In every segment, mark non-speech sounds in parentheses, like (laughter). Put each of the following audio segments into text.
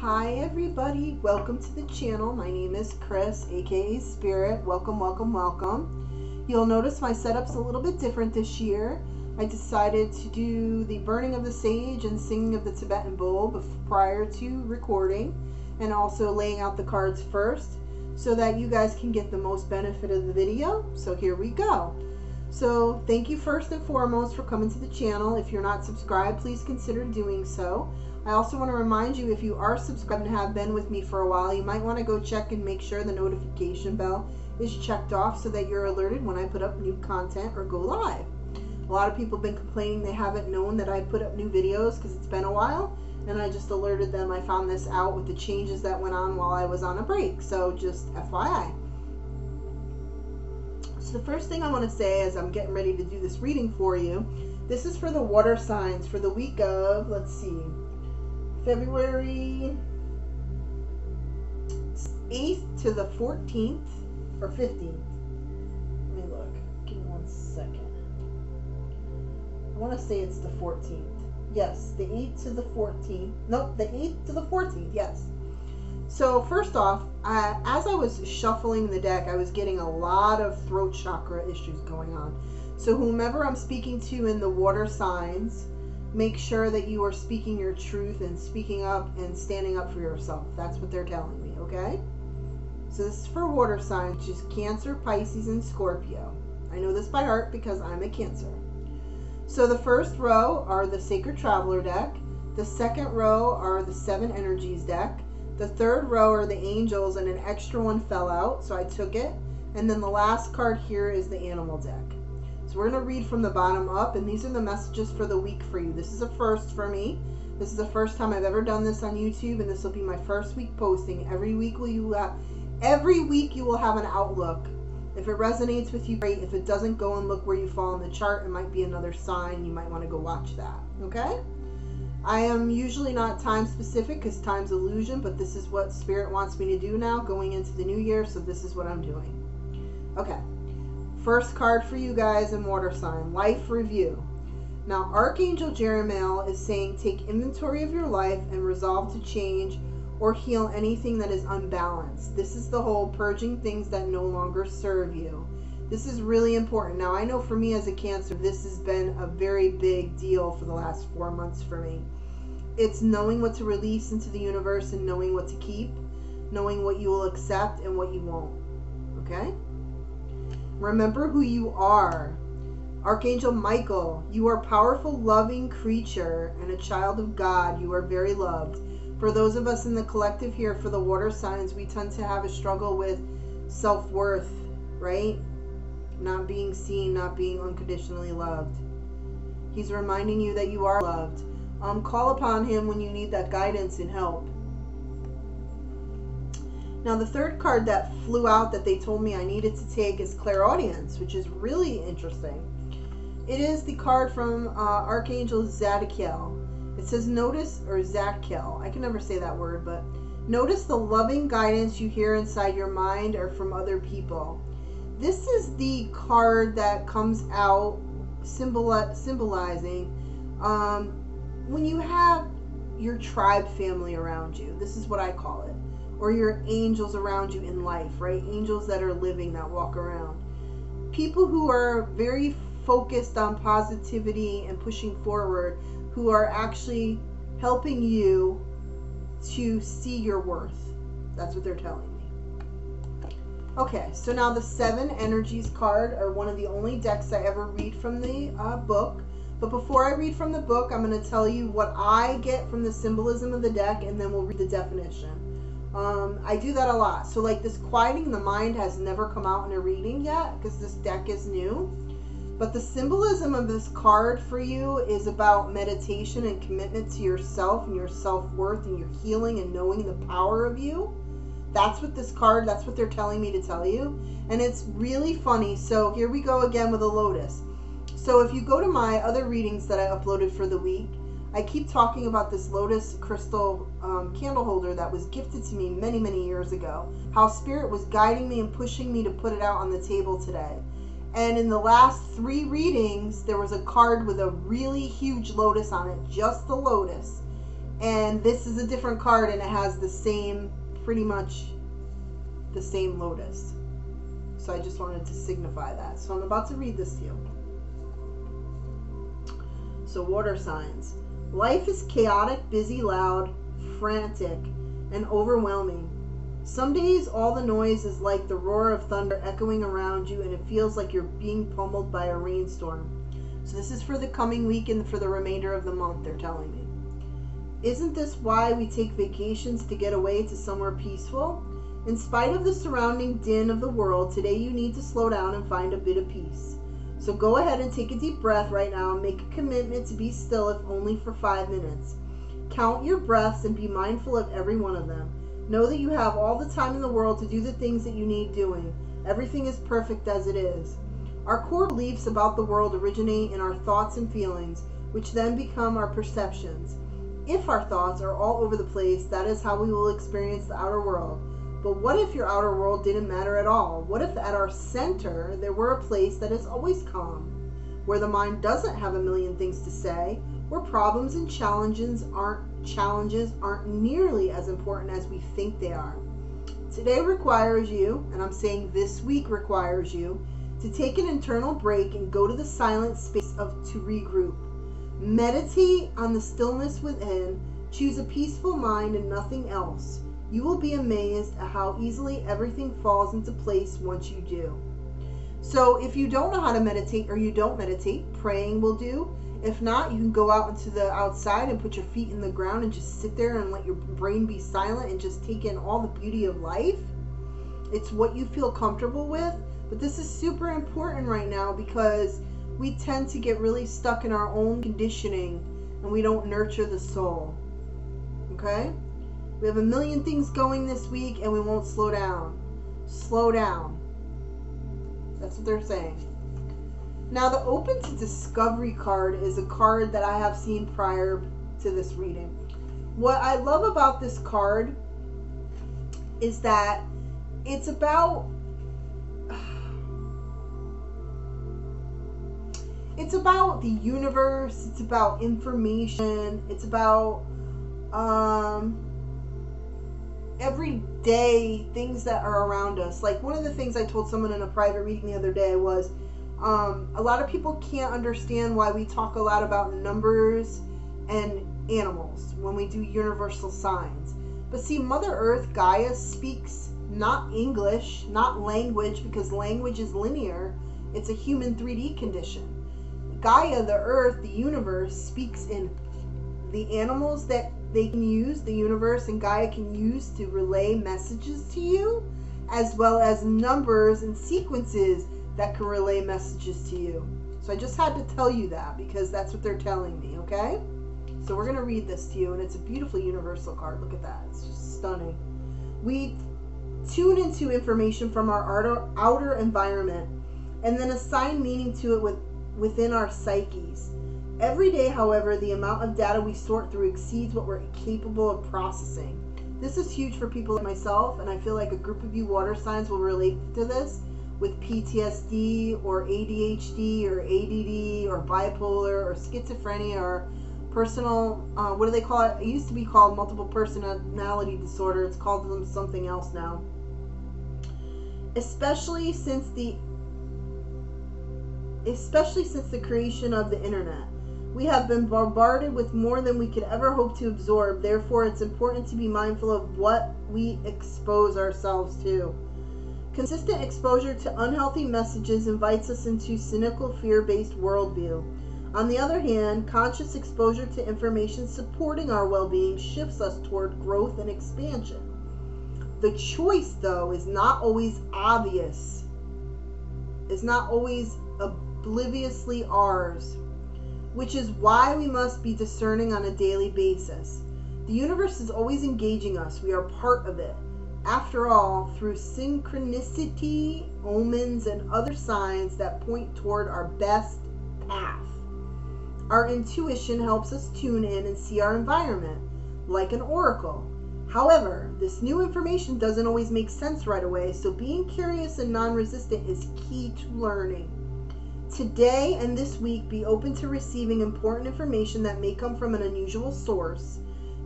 Hi everybody, welcome to the channel. My name is Chris, aka Spirit. Welcome, welcome, welcome. You'll notice my setup's a little bit different this year. I decided to do the burning of the sage and singing of the Tibetan bowl prior to recording and also laying out the cards first so that you guys can get the most benefit of the video. So here we go. So thank you first and foremost for coming to the channel. If you're not subscribed, please consider doing so. I also want to remind you if you are subscribed and have been with me for a while, you might want to go check and make sure the notification bell is checked off so that you're alerted when I put up new content or go live. A lot of people have been complaining they haven't known that I put up new videos because it's been a while and I just alerted them I found this out with the changes that went on while I was on a break. So just FYI. So the first thing I want to say as I'm getting ready to do this reading for you, this is for the water signs for the week of, let's see, February 8th to the 14th or 15th. Let me look. Give me one second. I want to say it's the 14th. Yes, the 8th to the 14th. Nope, the 8th to the 14th. Yes. So first off, uh, as I was shuffling the deck, I was getting a lot of throat chakra issues going on. So whomever I'm speaking to in the water signs, make sure that you are speaking your truth and speaking up and standing up for yourself. That's what they're telling me, okay? So this is for water signs, which is Cancer, Pisces, and Scorpio. I know this by heart because I'm a Cancer. So the first row are the Sacred Traveler deck. The second row are the Seven Energies deck. The third row are the Angels, and an extra one fell out, so I took it. And then the last card here is the Animal deck. We're going to read from the bottom up, and these are the messages for the week for you. This is a first for me. This is the first time I've ever done this on YouTube, and this will be my first week posting. Every week will you have, every week you will have an outlook if it resonates with you, great. If it doesn't, go and look where you fall in the chart. It might be another sign. You might want to go watch that. Okay? I am usually not time specific because time's illusion, but this is what Spirit wants me to do now going into the new year, so this is what I'm doing. Okay. First card for you guys in water sign life review. Now, Archangel Jeremiel is saying take inventory of your life and resolve to change or heal anything that is unbalanced. This is the whole purging things that no longer serve you. This is really important. Now, I know for me as a Cancer, this has been a very big deal for the last four months for me. It's knowing what to release into the universe and knowing what to keep, knowing what you will accept and what you won't. Okay? Remember who you are. Archangel Michael, you are a powerful, loving creature and a child of God. You are very loved for those of us in the collective here, for the water signs, we tend to have a struggle with self worth, right? Not being seen, not being unconditionally loved. He's reminding you that you are loved. Um, call upon him when you need that guidance and help. Now, the third card that flew out that they told me I needed to take is Clairaudience, which is really interesting. It is the card from uh, Archangel Zadkiel. It says, notice, or Zakel, I can never say that word, but notice the loving guidance you hear inside your mind or from other people. This is the card that comes out symbol- symbolizing um, when you have your tribe family around you. This is what I call it. Or your angels around you in life, right? Angels that are living, that walk around. People who are very focused on positivity and pushing forward who are actually helping you to see your worth. That's what they're telling me. Okay, so now the Seven Energies card are one of the only decks I ever read from the uh, book. But before I read from the book, I'm going to tell you what I get from the symbolism of the deck, and then we'll read the definition. Um, I do that a lot. So, like this quieting the mind has never come out in a reading yet because this deck is new. But the symbolism of this card for you is about meditation and commitment to yourself and your self worth and your healing and knowing the power of you. That's what this card, that's what they're telling me to tell you. And it's really funny. So here we go again with a lotus. So if you go to my other readings that I uploaded for the week, I keep talking about this lotus crystal um, candle holder that was gifted to me many, many years ago. How spirit was guiding me and pushing me to put it out on the table today. And in the last three readings, there was a card with a really huge lotus on it, just the lotus. And this is a different card and it has the same, pretty much the same lotus. So I just wanted to signify that. So I'm about to read this to you. So, water signs. Life is chaotic, busy, loud, frantic, and overwhelming. Some days all the noise is like the roar of thunder echoing around you, and it feels like you're being pummeled by a rainstorm. So, this is for the coming week and for the remainder of the month, they're telling me. Isn't this why we take vacations to get away to somewhere peaceful? In spite of the surrounding din of the world, today you need to slow down and find a bit of peace. So go ahead and take a deep breath right now and make a commitment to be still, if only for five minutes. Count your breaths and be mindful of every one of them. Know that you have all the time in the world to do the things that you need doing. Everything is perfect as it is. Our core beliefs about the world originate in our thoughts and feelings, which then become our perceptions. If our thoughts are all over the place, that is how we will experience the outer world. But what if your outer world didn't matter at all? What if at our center there were a place that is always calm, where the mind doesn't have a million things to say, where problems and challenges aren't challenges aren't nearly as important as we think they are. Today requires you, and I'm saying this week requires you, to take an internal break and go to the silent space of to regroup. Meditate on the stillness within, choose a peaceful mind and nothing else. You will be amazed at how easily everything falls into place once you do. So, if you don't know how to meditate or you don't meditate, praying will do. If not, you can go out into the outside and put your feet in the ground and just sit there and let your brain be silent and just take in all the beauty of life. It's what you feel comfortable with. But this is super important right now because we tend to get really stuck in our own conditioning and we don't nurture the soul. Okay? We have a million things going this week and we won't slow down. Slow down. That's what they're saying. Now, the Open to Discovery card is a card that I have seen prior to this reading. What I love about this card is that it's about (sighs) it's about the universe, it's about information, it's about um everyday things that are around us. Like one of the things I told someone in a private reading the other day was um, a lot of people can't understand why we talk a lot about numbers and animals when we do universal signs. But see, Mother Earth, Gaia, speaks not English, not language, because language is linear, it's a human 3D condition. Gaia, the Earth, the universe, speaks in the animals that they can use, the universe and Gaia can use to relay messages to you, as well as numbers and sequences that can relay messages to you. So I just had to tell you that because that's what they're telling me, okay? So we're going to read this to you, and it's a beautiful universal card. Look at that. It's just stunning. We tune into information from our outer, environment and then assign meaning to it with, within our psyches. Every day, however, the amount of data we sort through exceeds what we're capable of processing. This is huge for people like myself, and I feel like a group of you water signs will relate to this with PTSD or ADHD or ADD or bipolar or schizophrenia or personal, uh, what do they call it? It used to be called multiple personality disorder. It's called them something else now. Especially since the especially since the creation of the internet. We have been bombarded with more than we could ever hope to absorb. Therefore, it's important to be mindful of what we expose ourselves to. Consistent exposure to unhealthy messages invites us into cynical, fear based worldview. On the other hand, conscious exposure to information supporting our well being shifts us toward growth and expansion. The choice, though, is not always obvious, is not always obliviously ours which is why we must be discerning on a daily basis. The universe is always engaging us, we are part of it. After all, through synchronicity, omens, and other signs that point toward our best path. Our intuition helps us tune in and see our environment, like an oracle. However, this new information doesn't always make sense right away, so being curious and non resistant is key to learning. Today and this week, be open to receiving important information that may come from an unusual source.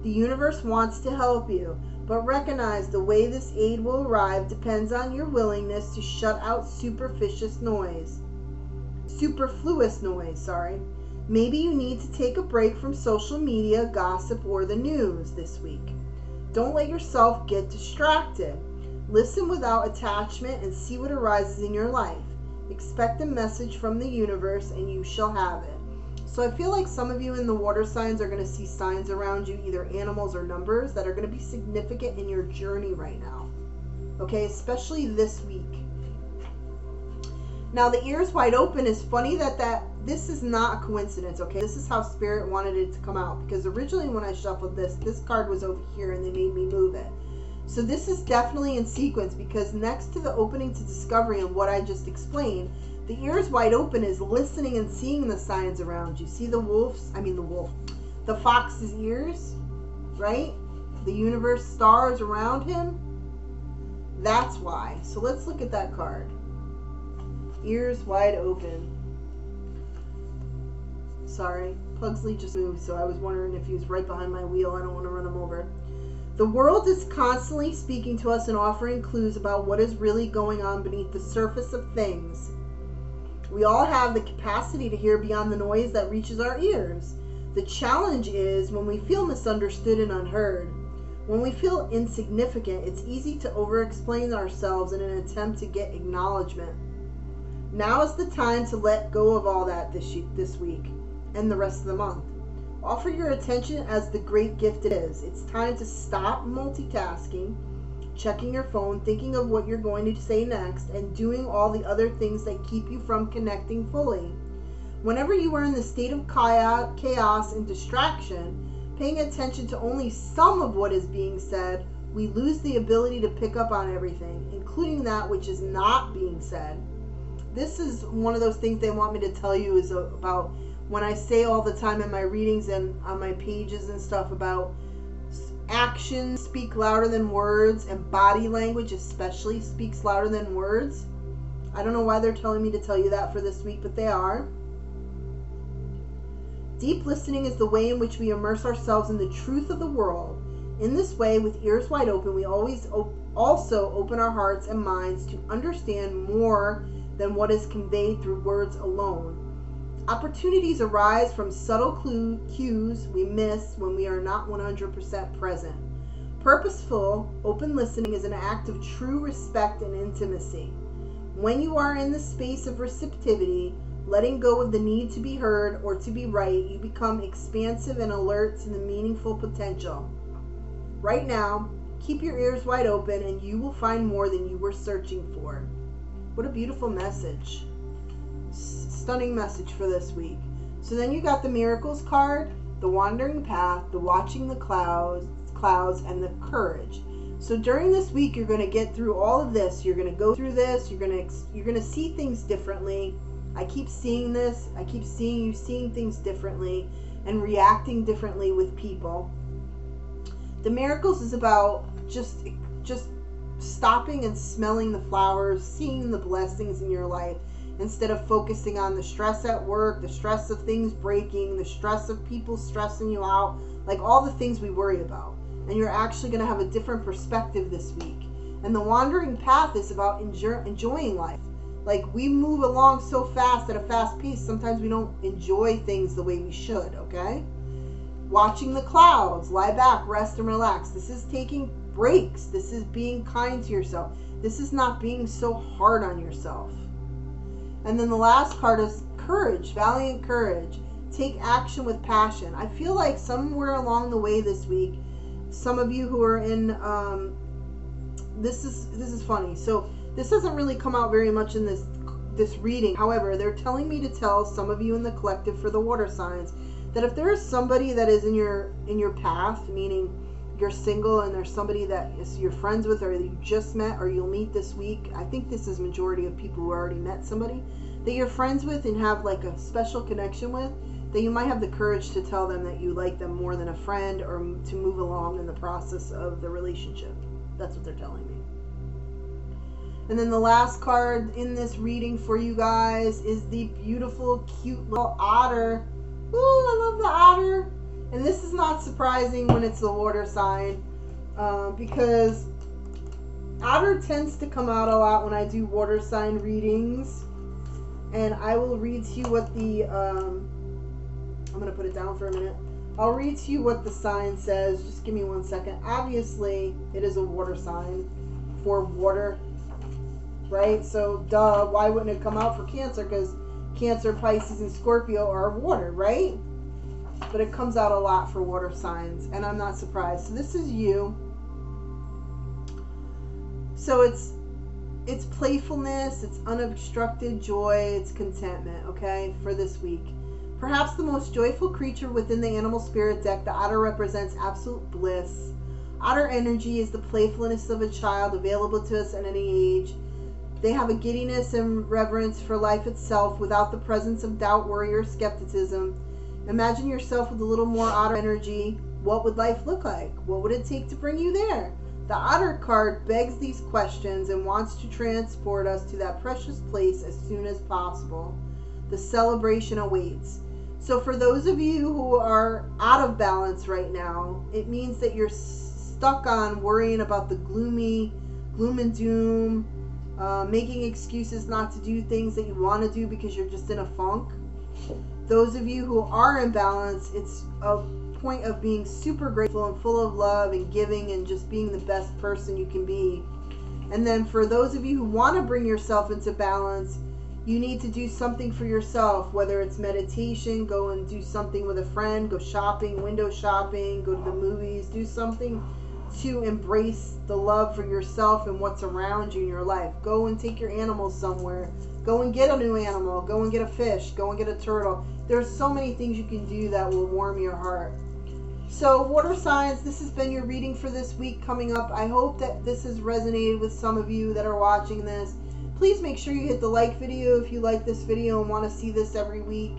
The universe wants to help you, but recognize the way this aid will arrive depends on your willingness to shut out superficious noise. Superfluous noise, sorry. Maybe you need to take a break from social media, gossip, or the news this week. Don't let yourself get distracted. Listen without attachment and see what arises in your life. Expect a message from the universe and you shall have it. So I feel like some of you in the water signs are going to see signs around you, either animals or numbers, that are going to be significant in your journey right now. Okay, especially this week. Now the ears wide open is funny that that this is not a coincidence, okay? This is how spirit wanted it to come out because originally when I shuffled this, this card was over here and they made me move it. So this is definitely in sequence because next to the opening to discovery and what I just explained, the ears wide open is listening and seeing the signs around you. See the wolf's, I mean the wolf, the fox's ears, right? The universe stars around him. That's why. So let's look at that card. Ears wide open. Sorry, Pugsley just moved, so I was wondering if he was right behind my wheel. I don't want to run him over. The world is constantly speaking to us and offering clues about what is really going on beneath the surface of things. We all have the capacity to hear beyond the noise that reaches our ears. The challenge is when we feel misunderstood and unheard. When we feel insignificant, it's easy to over explain ourselves in an attempt to get acknowledgement. Now is the time to let go of all that this, this week and the rest of the month. Offer your attention as the great gift it is. It's time to stop multitasking checking your phone, thinking of what you're going to say next, and doing all the other things that keep you from connecting fully. Whenever you are in the state of chaos and distraction, paying attention to only some of what is being said, we lose the ability to pick up on everything, including that which is not being said. This is one of those things they want me to tell you is about when I say all the time in my readings and on my pages and stuff about actions speak louder than words and body language especially speaks louder than words. I don't know why they're telling me to tell you that for this week, but they are. Deep listening is the way in which we immerse ourselves in the truth of the world. In this way, with ears wide open, we always op- also open our hearts and minds to understand more than what is conveyed through words alone. Opportunities arise from subtle clue, cues we miss when we are not 100% present. Purposeful, open listening is an act of true respect and intimacy. When you are in the space of receptivity, letting go of the need to be heard or to be right, you become expansive and alert to the meaningful potential. Right now, keep your ears wide open and you will find more than you were searching for. What a beautiful message stunning message for this week. So then you got the miracles card, the wandering path, the watching the clouds, clouds and the courage. So during this week you're going to get through all of this. You're going to go through this. You're going to you're going to see things differently. I keep seeing this. I keep seeing you seeing things differently and reacting differently with people. The miracles is about just just stopping and smelling the flowers, seeing the blessings in your life instead of focusing on the stress at work, the stress of things breaking, the stress of people stressing you out, like all the things we worry about. And you're actually going to have a different perspective this week. And the wandering path is about enjoy- enjoying life. Like we move along so fast at a fast pace, sometimes we don't enjoy things the way we should, okay? Watching the clouds, lie back, rest, and relax. This is taking breaks. This is being kind to yourself. This is not being so hard on yourself. And then the last card is courage, valiant courage. Take action with passion. I feel like somewhere along the way this week, some of you who are in um, this is this is funny. So this doesn't really come out very much in this this reading. However, they're telling me to tell some of you in the collective for the water signs that if there is somebody that is in your in your path, meaning you're single and there's somebody that is you're friends with or you just met or you'll meet this week i think this is majority of people who already met somebody that you're friends with and have like a special connection with that you might have the courage to tell them that you like them more than a friend or to move along in the process of the relationship. That's what they're telling me. And then the last card in this reading for you guys is the beautiful cute little otter. Ooh, I love the otter And this is not surprising when it's the water sign uh, because Otter tends to come out a lot when I do water sign readings. And I will read to you what the. Um, I'm going to put it down for a minute. I'll read to you what the sign says. Just give me one second. Obviously, it is a water sign for water, right? So, duh, why wouldn't it come out for Cancer? Because Cancer, Pisces, and Scorpio are water, right? But it comes out a lot for water signs, and I'm not surprised. So, this is you. So, it's it's playfulness, it's unobstructed joy, it's contentment, okay, for this week. Perhaps the most joyful creature within the animal spirit deck, the otter represents absolute bliss. Otter energy is the playfulness of a child available to us at any age. They have a giddiness and reverence for life itself without the presence of doubt, worry, or skepticism. Imagine yourself with a little more otter energy. What would life look like? What would it take to bring you there? The otter card begs these questions and wants to transport us to that precious place as soon as possible. The celebration awaits. So, for those of you who are out of balance right now, it means that you're stuck on worrying about the gloomy, gloom and doom, uh, making excuses not to do things that you want to do because you're just in a funk. Those of you who are in balance, it's a point of being super grateful and full of love and giving and just being the best person you can be. And then for those of you who want to bring yourself into balance, you need to do something for yourself, whether it's meditation, go and do something with a friend, go shopping, window shopping, go to the movies, do something to embrace the love for yourself and what's around you in your life. Go and take your animals somewhere. Go and get a new animal. Go and get a fish. Go and get a turtle. There's so many things you can do that will warm your heart. So, water signs, this has been your reading for this week coming up. I hope that this has resonated with some of you that are watching this please make sure you hit the like video if you like this video and want to see this every week.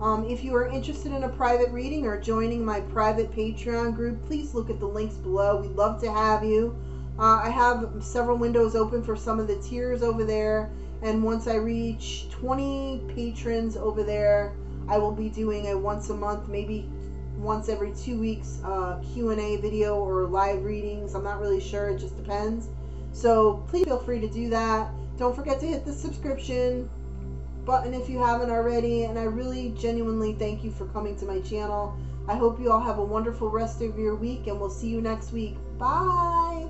Um, if you are interested in a private reading or joining my private Patreon group, please look at the links below. We'd love to have you. Uh, I have several windows open for some of the tiers over there. And once I reach 20 patrons over there, I will be doing a once a month, maybe once every two weeks uh, Q&A video or live readings. I'm not really sure. It just depends. So please feel free to do that. Don't forget to hit the subscription button if you haven't already. And I really genuinely thank you for coming to my channel. I hope you all have a wonderful rest of your week and we'll see you next week. Bye.